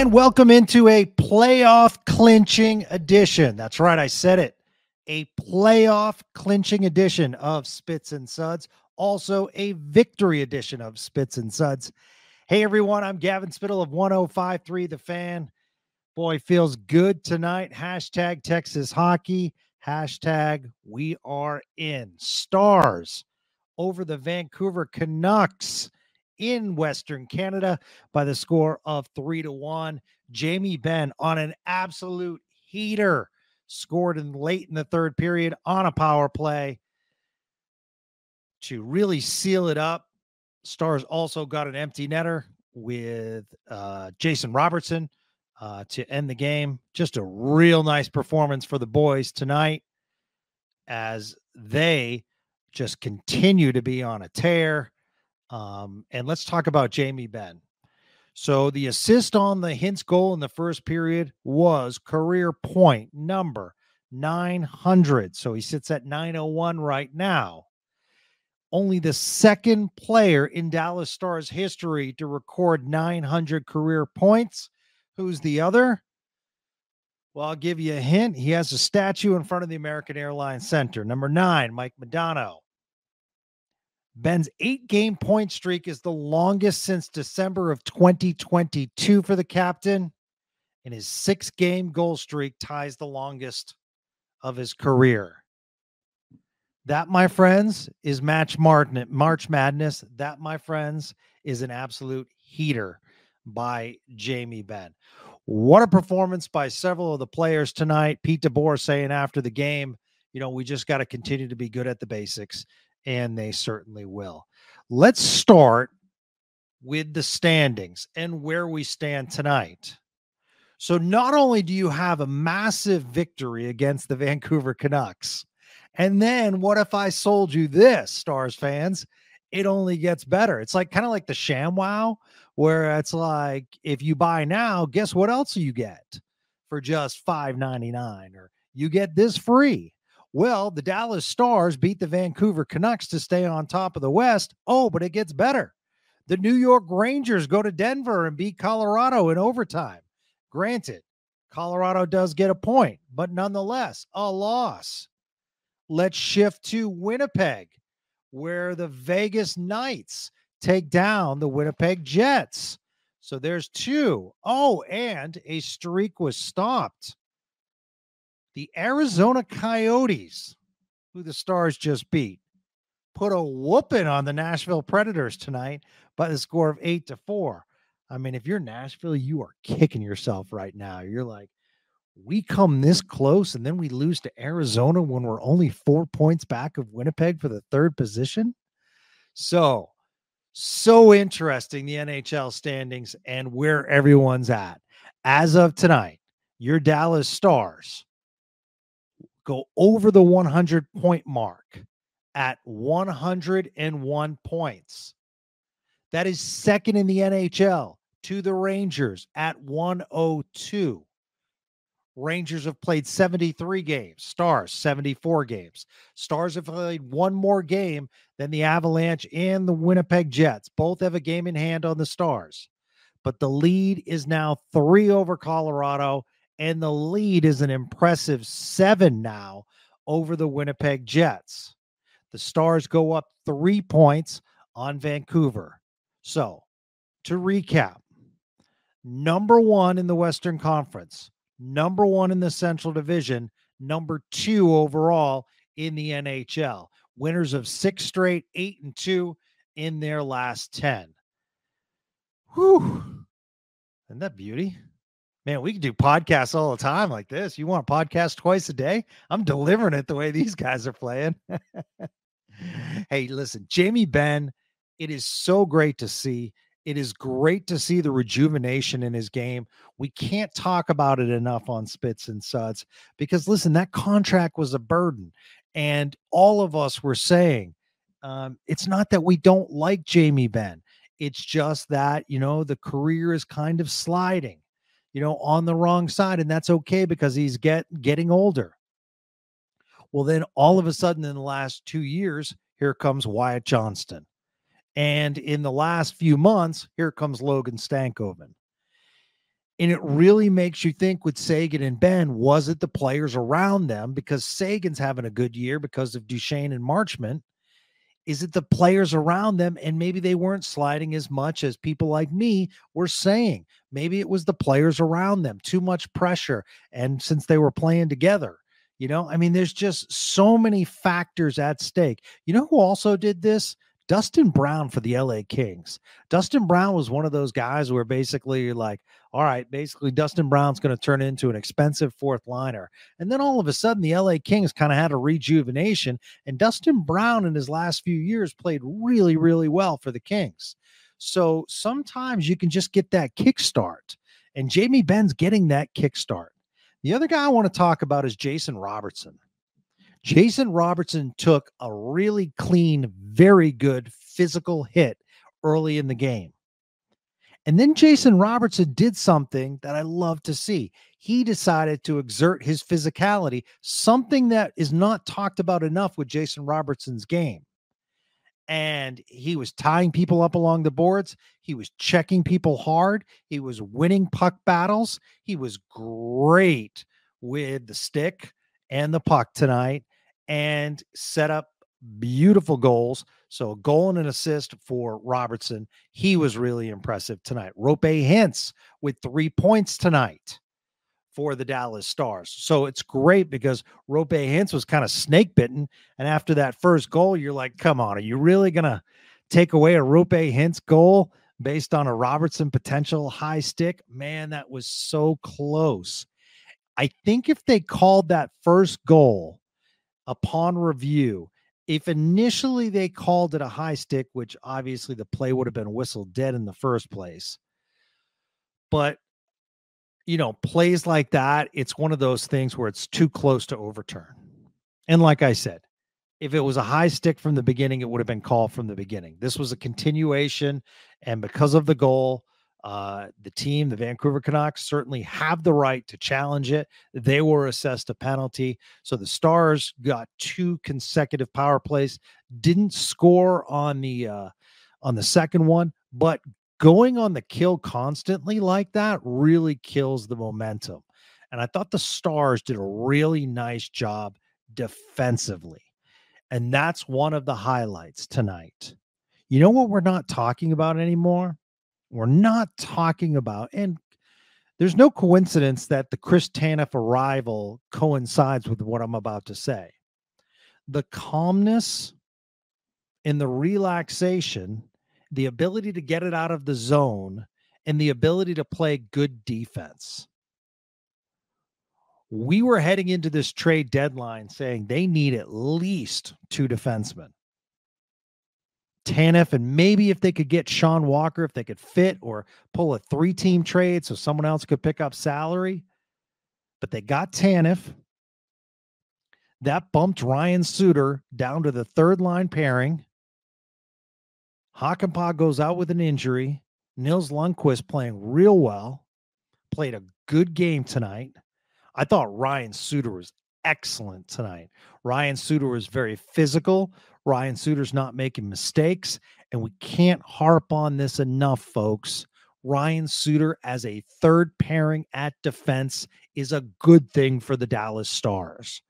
And welcome into a playoff clinching edition. That's right, I said it. A playoff clinching edition of Spits and Suds. Also, a victory edition of Spits and Suds. Hey, everyone, I'm Gavin Spittle of 1053 The Fan. Boy, feels good tonight. Hashtag Texas Hockey. Hashtag we are in. Stars over the Vancouver Canucks in Western Canada by the score of three to one. Jamie Benn on an absolute heater scored in late in the third period on a power play to really seal it up. Stars also got an empty netter with uh, Jason Robertson uh, to end the game. Just a real nice performance for the boys tonight as they just continue to be on a tear. Um, and let's talk about Jamie Benn. So the assist on the Hintz goal in the first period was career point number 900. So he sits at 901 right now. Only the second player in Dallas Stars history to record 900 career points. Who's the other? Well, I'll give you a hint. He has a statue in front of the American Airlines Center. Number nine, Mike Modano. Benn's eight game point streak is the longest since December of 2022 for the captain, and his six game goal streak ties the longest of his career. That, my friends, is match March Madness. That, my friends, is an absolute heater by Jamie Benn. What a performance by several of the players tonight. Pete DeBoer saying after the game, you know, we just got to continue to be good at the basics and they certainly will. Let's start with the standings and where we stand tonight. So, not only do you have a massive victory against the Vancouver Canucks, and then what if I sold you this, Stars fans? It only gets better. It's like kind of like the ShamWow, where it's like if you buy now, guess what else you get for just five ninety nine, or you get this free. Well, the Dallas Stars beat the Vancouver Canucks to stay on top of the West. Oh, but it gets better. The New York Rangers go to Denver and beat Colorado in overtime. Granted, Colorado does get a point, but nonetheless, a loss. Let's shift to Winnipeg, where the Vegas Knights take down the Winnipeg Jets. So there's two. Oh, and a streak was stopped the Arizona Coyotes, who the Stars just beat, put a whooping on the Nashville Predators tonight by the score of eight to four. I mean, if you're Nashville, you are kicking yourself right now. You're like, we come this close and then we lose to Arizona when we're only four points back of Winnipeg for the third position. So, so interesting the NHL standings and where everyone's at. As of tonight, your Dallas Stars go over the 100 point mark at 101 points. That is second in the NHL to the Rangers at 102. Rangers have played 73 games, Stars 74 games. Stars have played one more game than the Avalanche and the Winnipeg Jets. Both have a game in hand on the Stars. But the lead is now three over Colorado and the lead is an impressive seven now over the Winnipeg Jets. The Stars go up three points on Vancouver. So, to recap, number one in the Western Conference, number one in the Central Division, number two overall in the NHL. Winners of six straight, eight and two in their last 10. Whew. Isn't that beauty? Man, we can do podcasts all the time like this. You want a podcast twice a day? I'm delivering it the way these guys are playing. hey, listen, Jamie Benn, it is so great to see. It is great to see the rejuvenation in his game. We can't talk about it enough on Spits and Suds because, listen, that contract was a burden. And all of us were saying, um, it's not that we don't like Jamie Benn. It's just that, you know, the career is kind of sliding you know, on the wrong side, and that's okay because he's get getting older. Well, then all of a sudden in the last two years, here comes Wyatt Johnston. And in the last few months, here comes Logan Stankoven. And it really makes you think with Seguin and Benn, was it the players around them? Because Seguin's having a good year because of Duchene and Marchment. Is it the players around them? And maybe they weren't sliding as much as people like me were saying. Maybe it was the players around them, too much pressure. And since they were playing together, you know, I mean, there's just so many factors at stake. You know who also did this? Dustin Brown for the LA Kings. Dustin Brown was one of those guys where basically like, all right, basically Dustin Brown's going to turn into an expensive fourth liner. And then all of a sudden the LA Kings kind of had a rejuvenation and Dustin Brown in his last few years played really really well for the Kings. So sometimes you can just get that kickstart. And Jamie Benn's getting that kickstart. The other guy I want to talk about is Jason Robertson. Jason Robertson took a really clean, very good physical hit early in the game. And then Jason Robertson did something that I love to see. He decided to exert his physicality, something that is not talked about enough with Jason Robertson's game. And he was tying people up along the boards. He was checking people hard. He was winning puck battles. He was great with the stick and the puck tonight and set up beautiful goals. So a goal and an assist for Robertson. He was really impressive tonight. Roope Hintz with three points tonight for the Dallas Stars. So it's great because Roope Hintz was kind of snake bitten. And after that first goal, you're like, come on, are you really going to take away a Roope Hintz goal based on a Robertson potential high stick? Man, that was so close. I think if they called that first goal upon review, if initially they called it a high stick, which obviously the play would have been whistled dead in the first place, but you know, plays like that, it's one of those things where it's too close to overturn. And like I said, if it was a high stick from the beginning, it would have been called from the beginning. This was a continuation, and because of the goal, uh, the team, the Vancouver Canucks, certainly have the right to challenge it. They were assessed a penalty. So the Stars got two consecutive power plays, didn't score on the uh, on the second one, but going on the kill constantly like that really kills the momentum. And I thought the Stars did a really nice job defensively. And that's one of the highlights tonight. You know what we're not talking about anymore? We're not talking about, and there's no coincidence that the Chris Tanev arrival coincides with what I'm about to say. The calmness and the relaxation, the ability to get it out of the zone, and the ability to play good defense. We were heading into this trade deadline saying they need at least two defensemen. Tanev, and maybe if they could get Sean Walker, if they could fit or pull a three team trade so someone else could pick up salary. But they got Tanev. That bumped Ryan Suter down to the third line pairing. Hakanpää goes out with an injury. Nils Lundkvist playing real well, played a good game tonight. I thought Ryan Suter was excellent tonight. Ryan Suter was very physical, Ryan Suter's not making mistakes. And we can't harp on this enough, folks. Ryan Suter as a third pairing at defense is a good thing for the Dallas Stars.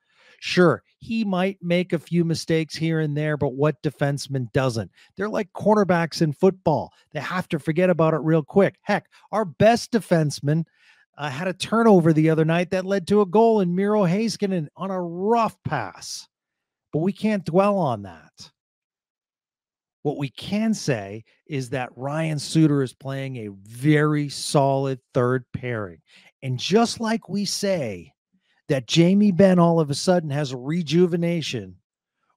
Sure, he might make a few mistakes here and there, but what defenseman doesn't? They're like cornerbacks in football. They have to forget about it real quick. Heck, our best defenseman uh, had a turnover the other night that led to a goal in Miro Heiskanen on a rough pass but we can't dwell on that. What we can say is that Ryan Suter is playing a very solid third pairing. And just like we say that Jamie Benn all of a sudden has a rejuvenation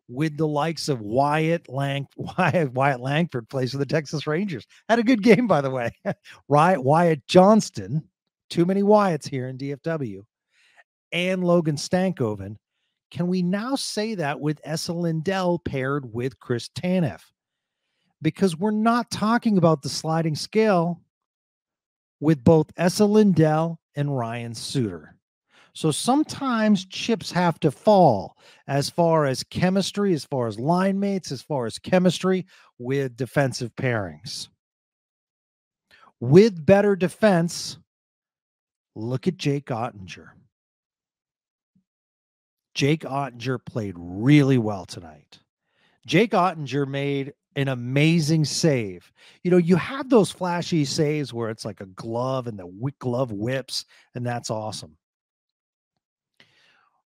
with the likes of Wyatt Lang Wyatt, Wyatt Langford plays for the Texas Rangers. Had a good game, by the way. Wyatt Johnston, too many Wyatts here in DFW, and Logan Stankoven can we now say that with Esa Lindell paired with Chris Tanev? Because we're not talking about the sliding scale with both Esa Lindell and Ryan Suter. So sometimes chips have to fall as far as chemistry, as far as line mates, as far as chemistry with defensive pairings. With better defense look at Jake Oettinger. Jake Oettinger played really well tonight. Jake Oettinger made an amazing save. You know, you have those flashy saves where it's like a glove and the glove whips, and that's awesome.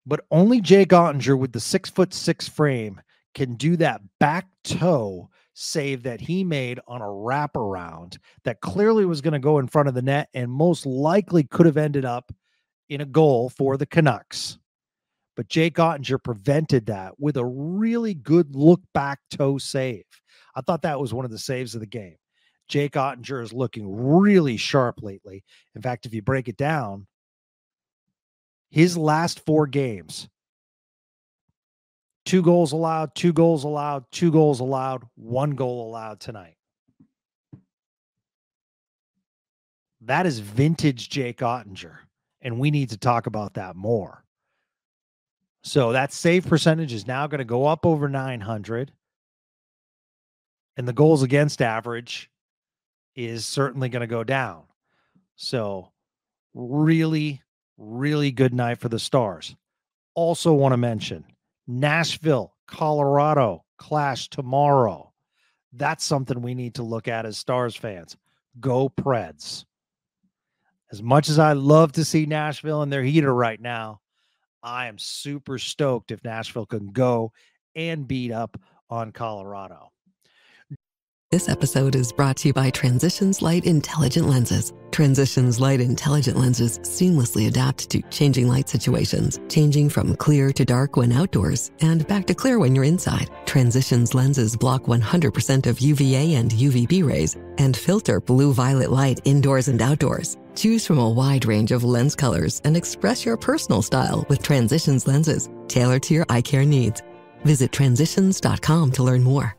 But only Jake Oettinger with the six foot six frame can do that back toe save that he made on a wraparound that clearly was going to go in front of the net and most likely could have ended up in a goal for the Canucks. But Jake Oettinger prevented that with a really good look back toe save. I thought that was one of the saves of the game. Jake Oettinger is looking really sharp lately. In fact, if you break it down, his last four games, two goals allowed, two goals allowed, two goals allowed, one goal allowed tonight. That is vintage Jake Oettinger. And we need to talk about that more. So that save percentage is now going to go up over 900 and the goals against average is certainly going to go down. So, really, really good night for the Stars. Also, want to mention Nashville, Colorado clash tomorrow. That's something we need to look at as Stars fans. Go Preds. As much as I love to see Nashville in their heater right now, I am super stoked if Nashville can go and beat up on Colorado. This episode is brought to you by Transitions Light Intelligent Lenses. Transitions Light Intelligent Lenses seamlessly adapt to changing light situations, changing from clear to dark when outdoors and back to clear when you're inside. Transitions lenses block 100% of UVA and UVB rays and filter blue violet light indoors and outdoors. Choose from a wide range of lens colors and express your personal style with Transitions lenses, tailored to your eye care needs. Visit transitions.com to learn more.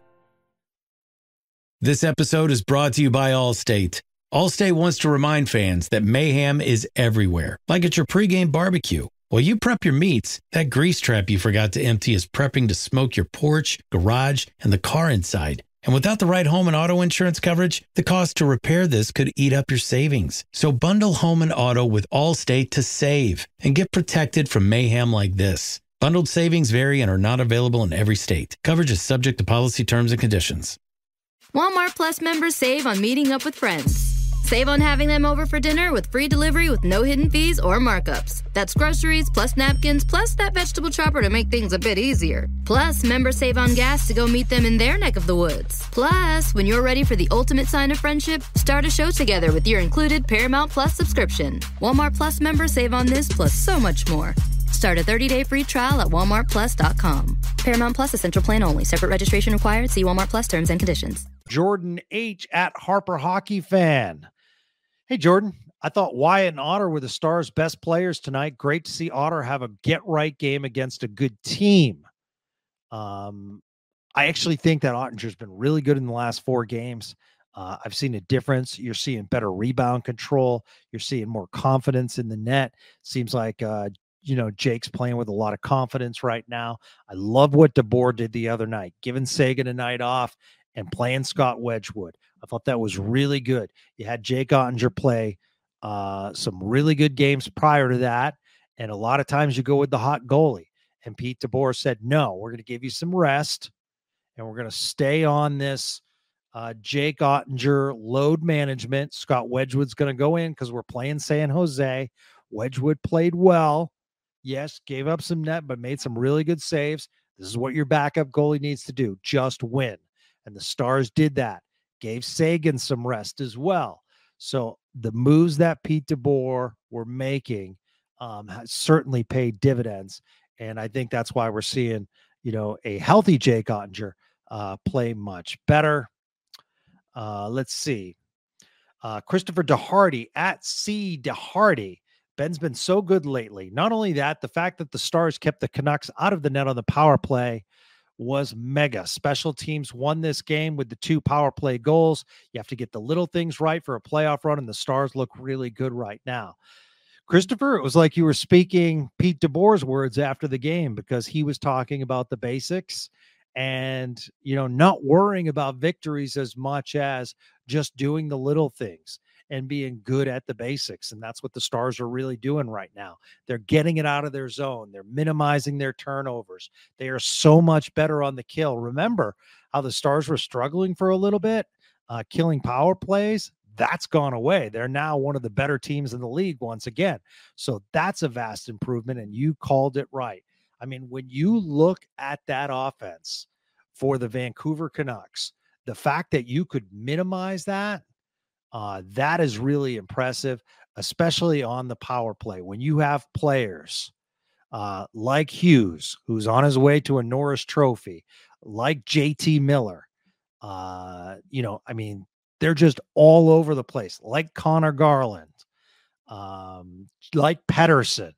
This episode is brought to you by Allstate. Allstate wants to remind fans that mayhem is everywhere, like at your pregame barbecue. While you prep your meats, that grease trap you forgot to empty is prepping to smoke your porch, garage, and the car inside. And without the right home and auto insurance coverage, the cost to repair this could eat up your savings. So bundle home and auto with Allstate to save and get protected from mayhem like this. Bundled savings vary and are not available in every state. Coverage is subject to policy terms and conditions. Walmart Plus members save on meeting up with friends. Save on having them over for dinner with free delivery with no hidden fees or markups. That's groceries plus napkins plus that vegetable chopper to make things a bit easier. Plus, members save on gas to go meet them in their neck of the woods. Plus, when you're ready for the ultimate sign of friendship, start a show together with your included Paramount Plus subscription. Walmart Plus members save on this plus so much more. Start a 30-day free trial at walmartplus.com. Paramount Plus a central plan only. Separate registration required. See Walmart Plus terms and conditions. Jordan H at Harper Hockey Fan. Hey, Jordan. I thought Wyatt and Otter were the Stars' best players tonight. Great to see Otter have a get right game against a good team. Um, I actually think that Oettinger's been really good in the last four games. Uh, I've seen a difference. You're seeing better rebound control. You're seeing more confidence in the net. Seems like uh, you know Jake's playing with a lot of confidence right now. I love what DeBoer did the other night, giving Seguin a night off and playing Scott Wedgewood. I thought that was really good. You had Jake Oettinger play uh, some really good games prior to that, and a lot of times you go with the hot goalie. And Pete DeBoer said, "No, we're going to give you some rest, and we're going to stay on this." Uh, Jake Oettinger load management. Scott Wedgewood's going to go in because we're playing San Jose. Wedgewood played well. Yes, gave up some net, but made some really good saves. This is what your backup goalie needs to do just win. And the Stars did that, gave Seguin some rest as well. So the moves that Pete DeBoer were making um, certainly paid dividends. And I think that's why we're seeing, you know, a healthy Jake Oettinger uh, play much better. Uh, let's see. Uh, Christopher DeHardy at C DeHardy Benn's been so good lately. Not only that, the fact that the Stars kept the Canucks out of the net on the power play was mega. Special teams won this game with the two power play goals. You have to get the little things right for a playoff run, and the Stars look really good right now. Christopher, it was like you were speaking Pete DeBoer's words after the game because he was talking about the basics and, you know, not worrying about victories as much as just doing the little things and being good at the basics. And that's what the Stars are really doing right now. They're getting it out of their zone, they're minimizing their turnovers. They are so much better on the kill. Remember how the Stars were struggling for a little bit, uh, killing power plays? That's gone away. They're now one of the better teams in the league once again. So that's a vast improvement. And you called it right. I mean, when you look at that offense for the Vancouver Canucks, the fact that you could minimize that uh, that is really impressive, especially on the power play. When you have players uh, like Hughes, who's on his way to a Norris Trophy, like JT Miller, uh, you know, I mean, they're just all over the place, like Conor Garland, um, like Pettersson,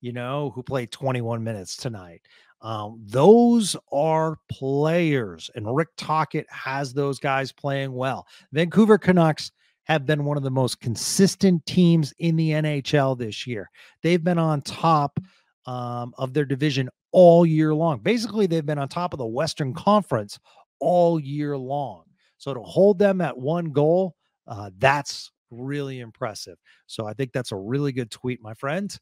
you know, who played 21 minutes tonight. Um, those are players, and Rick Tocchet has those guys playing well. Vancouver Canucks have been one of the most consistent teams in the NHL this year. They've been on top um, of their division all year long. Basically, they've been on top of the Western Conference all year long. So to hold them at one goal, uh, that's really impressive. So I think that's a really good tweet, my friend.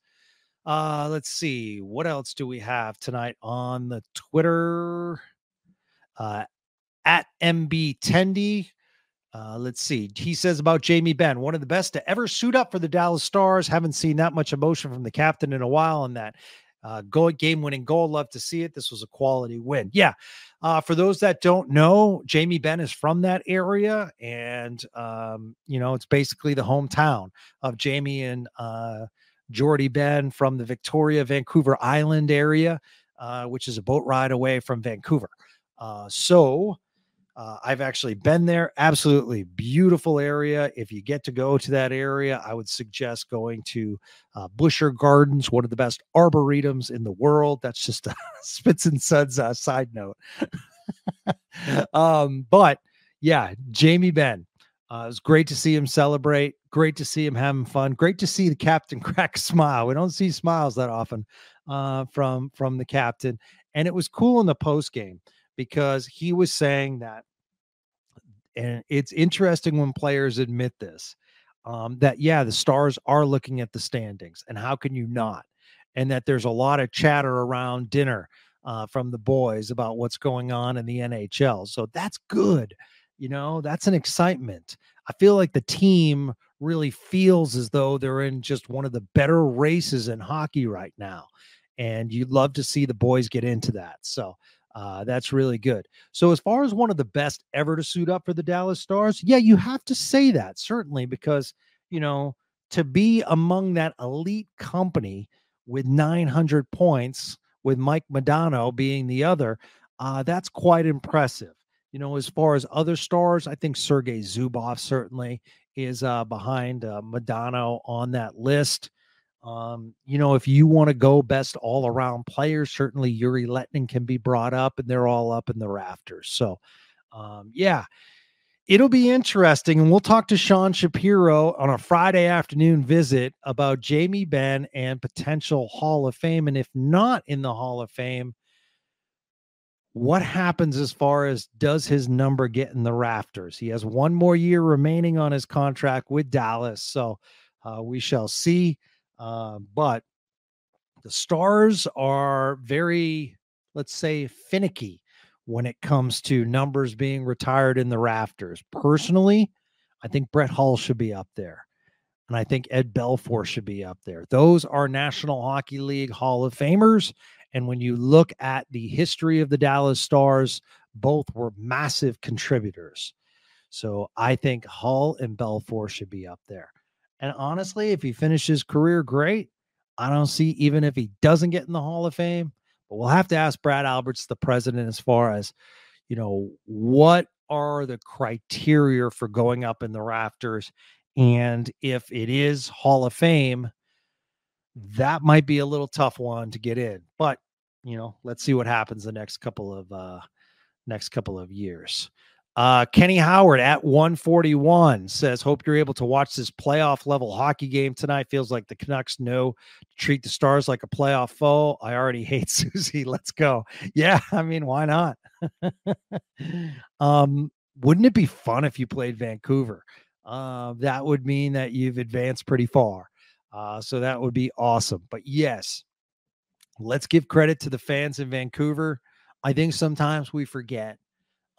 Uh, let's see. What else do we have tonight on the Twitter? Uh, at MB Tendy uh, let's see. He says about Jamie Benn, one of the best to ever suit up for the Dallas Stars. Haven't seen that much emotion from the captain in a while, and that uh, go game winning goal. Love to see it. This was a quality win. Yeah. Uh, for those that don't know, Jamie Benn is from that area, and um, you know it's basically the hometown of Jamie and uh, Jordie Benn from the Victoria, Vancouver Island area, uh, which is a boat ride away from Vancouver. Uh, so uh, I've actually been there. Absolutely beautiful area. If you get to go to that area, I would suggest going to uh, Butchart Gardens, one of the best arboretums in the world. That's just a Spits and Suds uh, side note. um, but yeah, Jamie Benn. Uh, it was great to see him celebrate. Great to see him having fun. Great to see the captain crack smile. We don't see smiles that often uh, from from the captain, and it was cool in the post game because he was saying that and it's interesting when players admit this um, that yeah the stars are looking at the standings and how can you not? And that there's a lot of chatter around dinner uh, from the boys about what's going on in the nhl so that's good you know that's an excitement. I feel like the team really feels as though they're in just one of the better races in hockey right now and you'd love to see the boys get into that so uh, that's really good. So, as far as one of the best ever to suit up for the Dallas Stars, yeah, you have to say that certainly because, you know, to be among that elite company with 900 points, with Mike Modano being the other, uh, that's quite impressive. You know, as far as other stars, I think Sergei Zubov certainly is uh, behind uh, Modano on that list. Um, you know, if you want to go best all around players, certainly Jere Lehtinen can be brought up and they're all up in the rafters. So, um, yeah, it'll be interesting. And we'll talk to Sean Shapiro on a Friday afternoon visit about Jamie Benn and potential Hall of Fame. And if not in the Hall of Fame, what happens as far as does his number get in the rafters? He has one more year remaining on his contract with Dallas. So uh, we shall see. Uh, but the Stars are very, let's say, finicky when it comes to numbers being retired in the rafters. Personally, I think Brett Hull should be up there. And I think Ed Belfour should be up there. Those are National Hockey League Hall of Famers. And when you look at the history of the Dallas Stars, both were massive contributors. So I think Hull and Belfour should be up there. And honestly, if he finishes career great, I don't see even if he doesn't get in the Hall of Fame, but we'll have to ask Brad Alberts, the president, as far as, you know, what are the criteria for going up in the rafters? And if it is Hall of Fame, that might be a little tough one to get in. But, you know, let's see what happens the next couple of uh next couple of years. Uh, Kenny Howard at 141 says, Hope you're able to watch this playoff level hockey game tonight. Feels like the Canucks know to treat the Stars like a playoff foe. I already hate Susie. Let's go. Yeah, I mean, why not? um, wouldn't it be fun if you played Vancouver? uh, that would mean that you've advanced pretty far. Uh, so that would be awesome. But yes, let's give credit to the fans in Vancouver. I think sometimes we forget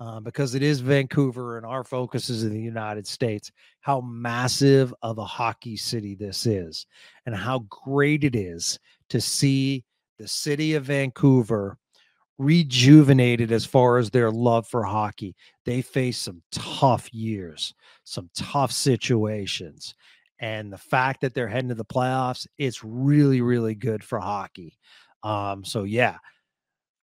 uh, because it is Vancouver and our focus is in the United States, how massive of a hockey city this is and how great it is to see the city of Vancouver rejuvenated as far as their love for hockey. They face some tough years, some tough situations. And the fact that they're heading to the playoffs, it's really, really good for hockey. Um, so yeah,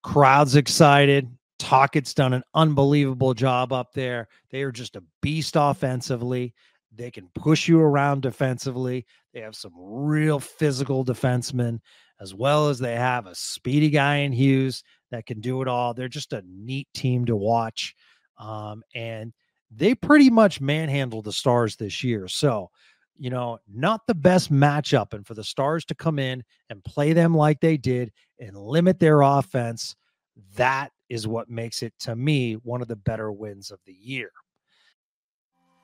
crowd's excited. Tocchet's done an unbelievable job up there. They are just a beast offensively. They can push you around defensively. They have some real physical defensemen, as well as they have a speedy guy in Hughes that can do it all. They're just a neat team to watch. Um, and they pretty much manhandle the Stars this year. So, you know, not the best matchup. And for the Stars to come in and play them like they did and limit their offense, that is what makes it, to me, one of the better wins of the year.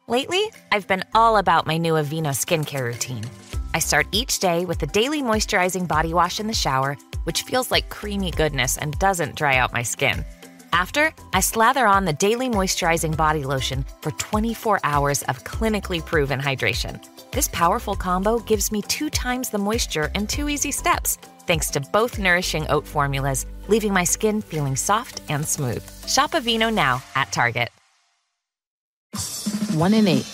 Lately, I've been all about my new Aveeno skincare routine. I start each day with a daily moisturizing body wash in the shower which feels like creamy goodness and doesn't dry out my skin. After, I slather on the daily moisturizing body lotion for 24 hours of clinically proven hydration. This powerful combo gives me two times the moisture in two easy steps, thanks to both nourishing oat formulas, leaving my skin feeling soft and smooth. Shop Aveeno now at Target. One in eight.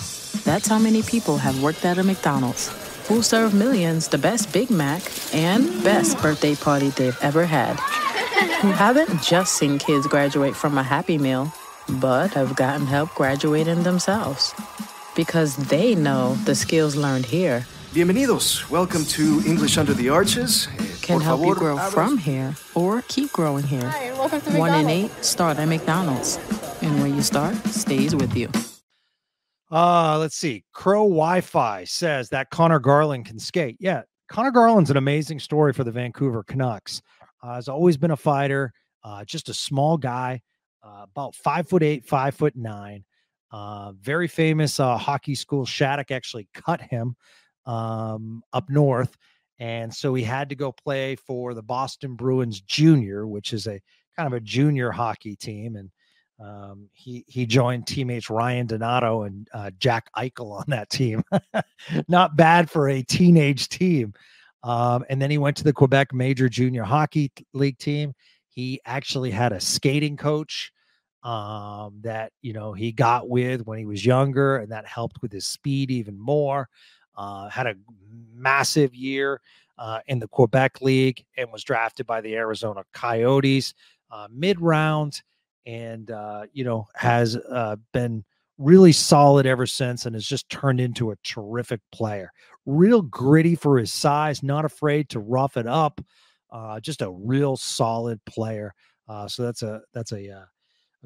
That's how many people have worked at a McDonald's who serve millions the best Big Mac and best birthday party they've ever had. Who haven't just seen kids graduate from a Happy Meal, but have gotten help graduating themselves. Because they know the skills learned here. Bienvenidos. Welcome to English Under the Arches. Can help you grow from here or keep growing here. One in eight start at McDonald's. And where you start stays with you. Uh, let's see. Crow Wi Fi says that Conor Garland can skate. Yeah, Conor Garland's an amazing story for the Vancouver Canucks. Uh, has always been a fighter, uh, just a small guy, uh, about five foot eight, five foot nine. Uh, very famous uh, hockey school. Shattuck actually cut him um, up north. And so he had to go play for the Boston Bruins Junior, which is a kind of a junior hockey team. And um, he he joined teammates Ryan Donato and uh, Jack Eichel on that team. Not bad for a teenage team. Um, and then he went to the Quebec Major Junior Hockey League team. He actually had a skating coach um, that you know he got with when he was younger, and that helped with his speed even more. Uh, had a massive year uh, in the Quebec League and was drafted by the Arizona Coyotes uh, mid round and uh, you know has uh, been really solid ever since and has just turned into a terrific player. Real gritty for his size, not afraid to rough it up. Just a real solid player. So that's a that's a, a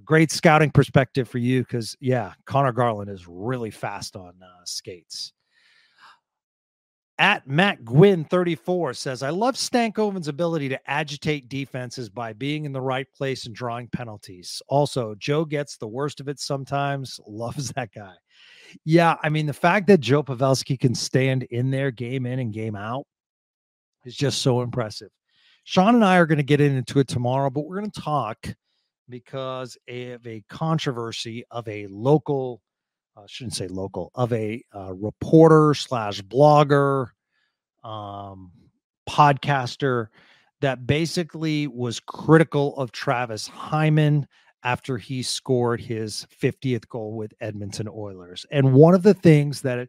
great scouting perspective for you because yeah, Conor Garland is really fast on uh, skates. At Matt Gwynn 34 says, I love Stankoven's ability to agitate defenses by being in the right place and drawing penalties. Also, Joe gets the worst of it sometimes. Loves that guy. Yeah, I mean, the fact that Joe Pavelski can stand in there game in and game out is just so impressive. Sean and I are going to get into it tomorrow, but we're going to talk because of a controversy of a local I shouldn't say local, of a uh, reporter slash blogger, um, podcaster that basically was critical of Travis Hyman after he scored his 50th goal with Edmonton Oilers. And one of the things that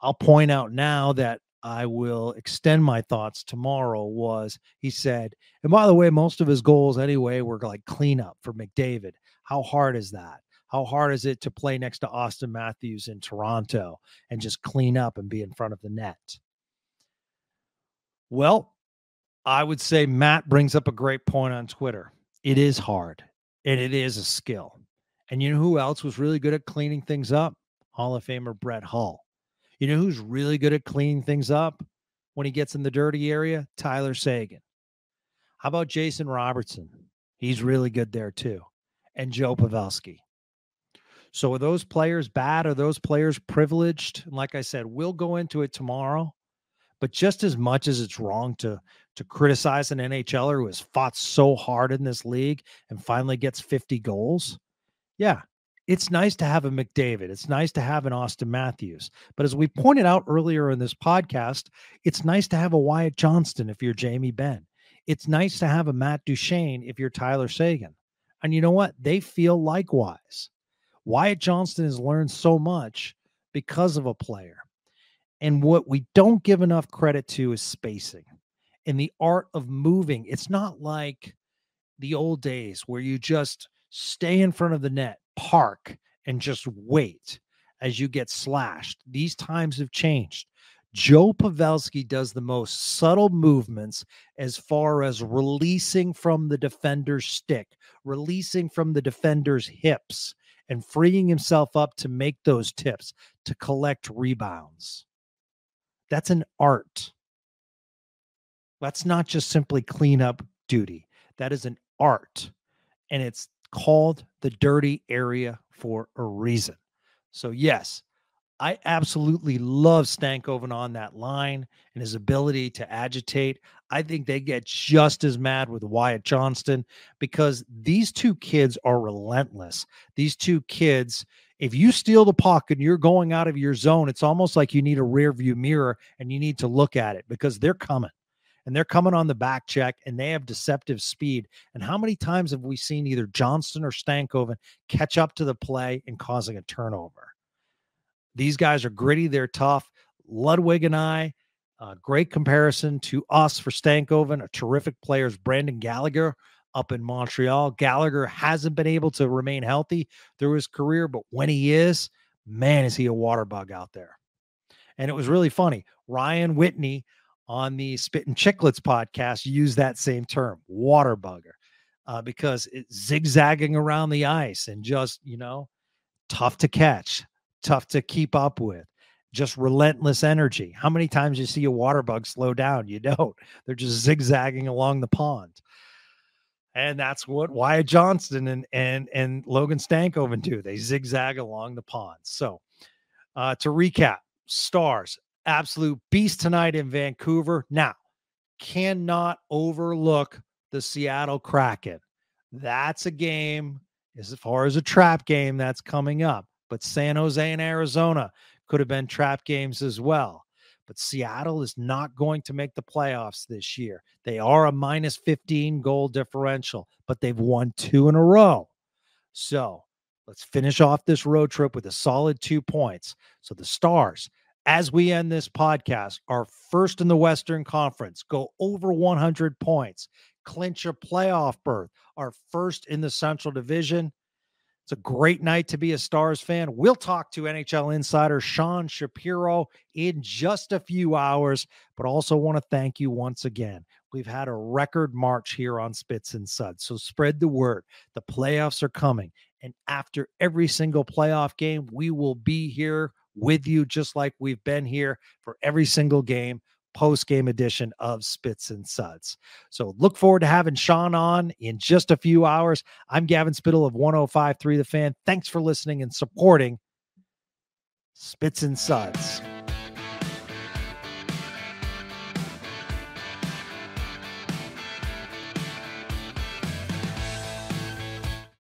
I'll point out now that I will extend my thoughts tomorrow was he said, and by the way, most of his goals anyway were like cleanup for McDavid. How hard is that? How hard is it to play next to Auston Matthews in Toronto and just clean up and be in front of the net? Well, I would say Matt brings up a great point on Twitter. It is hard and it is a skill. And you know who else was really good at cleaning things up? Hall of Famer Brett Hull. You know who's really good at cleaning things up when he gets in the dirty area? Tyler Seguin. How about Jason Robertson? He's really good there too. And Joe Pavelski. So are those players bad? Are those players privileged? And like I said, we'll go into it tomorrow. But just as much as it's wrong to to criticize an NHLer who has fought so hard in this league and finally gets 50 goals, yeah, it's nice to have a McDavid. It's nice to have an Auston Matthews. But as we pointed out earlier in this podcast, it's nice to have a Wyatt Johnston if you're Jamie Benn. It's nice to have a Matt Duchene if you're Tyler Seguin. And you know what? They feel likewise. Wyatt Johnston has learned so much because of a player. And what we don't give enough credit to is spacing and the art of moving. It's not like the old days where you just stay in front of the net, park, and just wait as you get slashed. These times have changed. Joe Pavelski does the most subtle movements as far as releasing from the defender's stick, releasing from the defender's hips, and freeing himself up to make those tips, to collect rebounds. That's an art. That's not just simply cleanup duty. That is an art. And it's called the dirty area for a reason. So, yes, I absolutely love Stankoven on that line and his ability to agitate. I think they get just as mad with Wyatt Johnston because these two kids are relentless. These two kids, if you steal the puck and you're going out of your zone, it's almost like you need a rear view mirror and you need to look at it because they're coming and they're coming on the back check and they have deceptive speed. And how many times have we seen either Johnston or Stankoven catch up to the play and causing a turnover? These guys are gritty, they're tough. Ludwig and I, uh, great comparison to us for Stankoven, a terrific player is Brandon Gallagher up in Montreal. Gallagher hasn't been able to remain healthy through his career, but when he is, man, is he a water bug out there. And it was really funny. Ryan Whitney on the Spittin' Chiclets podcast used that same term, water bugger, uh, because it's zigzagging around the ice and just, you know, tough to catch, tough to keep up with, just relentless energy. How many times you see a water bug slow down? You don't. They're just zigzagging along the pond. And that's what Wyatt Johnston and and and Logan Stankoven do. They zigzag along the pond. So uh, to recap, stars, absolute beast tonight in Vancouver. Now, cannot overlook the Seattle Kraken. That's a game as far as a trap game that's coming up. But San Jose and Arizona could have been trap games as well. But Seattle is not going to make the playoffs this year. They are a minus 15 goal differential, but they've won two in a row. So let's finish off this road trip with a solid two points. So the Stars, as we end this podcast, are first in the Western Conference, go over 100 points, clinch a playoff berth, are first in the Central Division. It's a great night to be a Stars fan. We'll talk to NHL insider Sean Shapiro in just a few hours, but also want to thank you once again. We've had a record March here on Spits and Suds. So spread the word. The playoffs are coming. And after every single playoff game, we will be here with you, just like we've been here for every single game post game edition of Spits and Suds. So look forward to having Sean on in just a few hours. I'm Gavin Spittle of 1053 The Fan. Thanks for listening and supporting Spits and Suds.